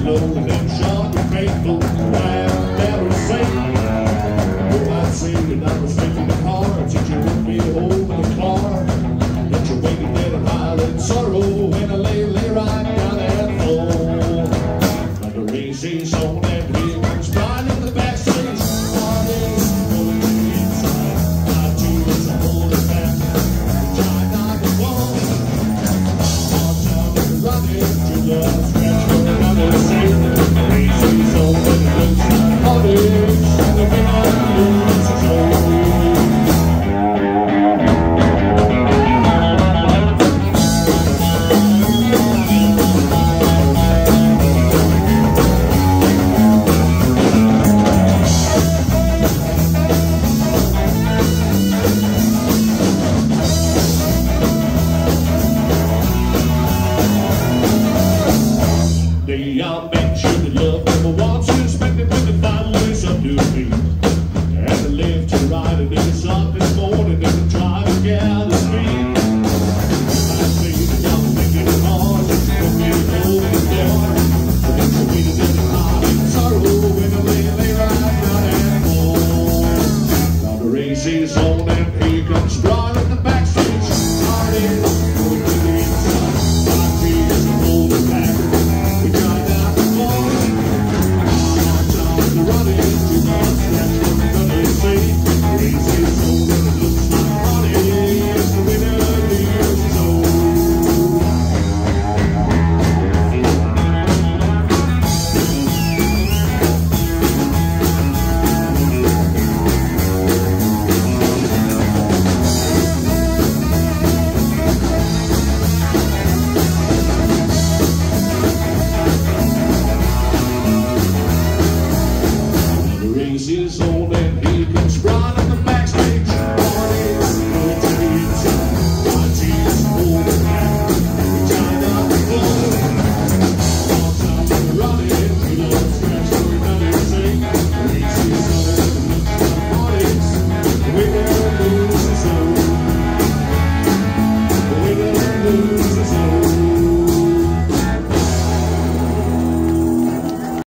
slow and I'm sharp and faithful. I'll make sure that love never wants to smack me when it finally is. And the follow-up. them. precisam